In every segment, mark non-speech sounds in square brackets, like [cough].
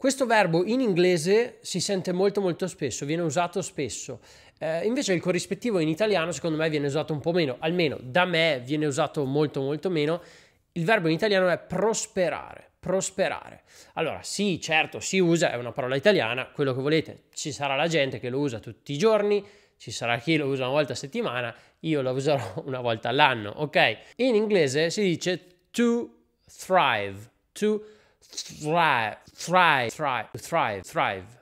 Questo verbo in inglese si sente molto molto spesso, viene usato spesso. Eh, invece il corrispettivo in italiano secondo me viene usato un po' meno, almeno da me viene usato molto molto meno. Il verbo in italiano è prosperare, prosperare. Allora sì, certo, si usa, è una parola italiana, quello che volete. Ci sarà la gente che lo usa tutti i giorni, ci sarà chi lo usa una volta a settimana, io lo userò [laughs] una volta all'anno, ok? In inglese si dice to thrive, to thrive thrive, thrive, thrive, thrive, thrive.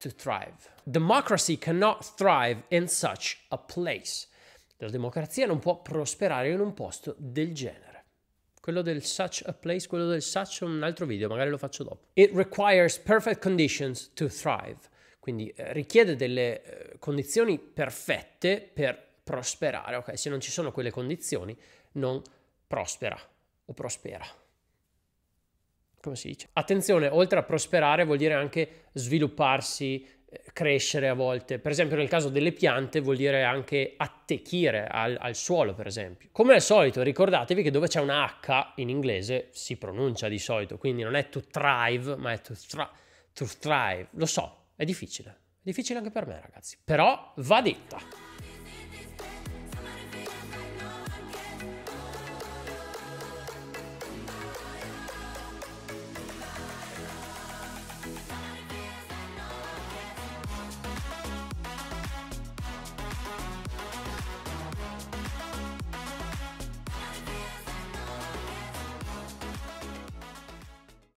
to thrive. Democracy cannot thrive in such a place. La democrazia non può prosperare in un posto del genere. Quello del such a place, quello del such è un altro video, magari lo faccio dopo. It requires perfect conditions to thrive. Quindi eh, richiede delle eh, condizioni perfette per prosperare. Ok, se non ci sono quelle condizioni, non prospera o prospera come si dice? Attenzione, oltre a prosperare vuol dire anche svilupparsi, eh, crescere a volte. Per esempio nel caso delle piante vuol dire anche attecchire al, al, suolo, per esempio. Come al solito, ricordatevi che dove c'è una H in inglese si pronuncia di solito, quindi non è to thrive, ma è to, thri- to thrive. Lo so, è difficile. È difficile anche per me, ragazzi. Però va detta.